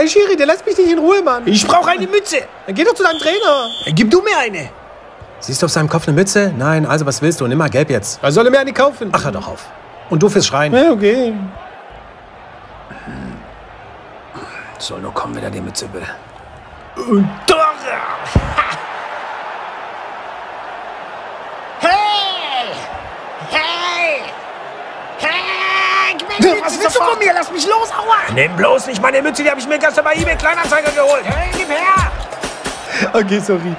Hey Schiri, der lässt mich nicht in Ruhe, Mann. Ich brauche eine Mütze. Dann geh doch zu deinem Trainer. Gib du mir eine. Siehst du auf seinem Kopf eine Mütze? Nein, also was willst du? Nimm mal gelb jetzt. Er soll mir eine kaufen. Ach, hör doch auf. Und du fürs Schreien. Ja, okay. Soll nur kommen, wenn er die Mütze will. Und Tore. Hey! Hey! Hey! Gib mir die Was willst du von mir? Lass mich los, aua! Nimm bloß nicht meine Mütze, die habe ich mir gestern bei eBay Kleinanzeiger geholt. Hey, gib her! Okay, sorry.